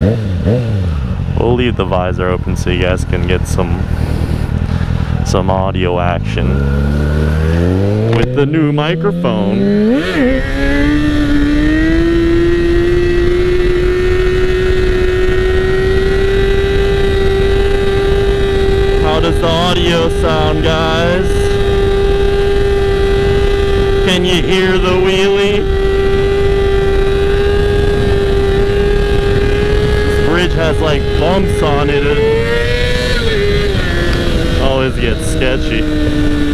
We'll leave the visor open so you guys can get some some audio action with the new microphone. How does the audio sound, guys? Can you hear the wheelie? Bridge has like bumps on it. Always gets sketchy.